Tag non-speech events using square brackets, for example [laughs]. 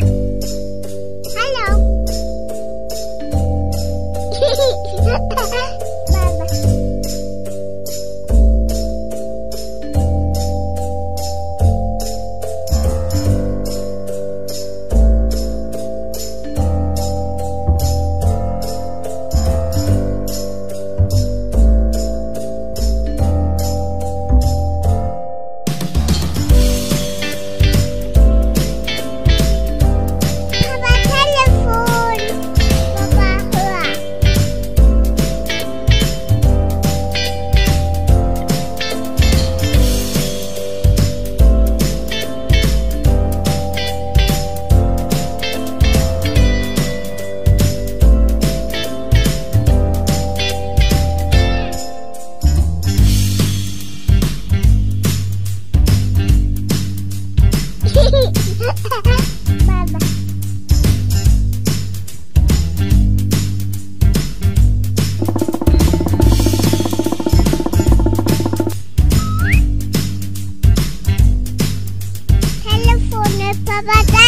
Hello. [laughs] Bye-bye.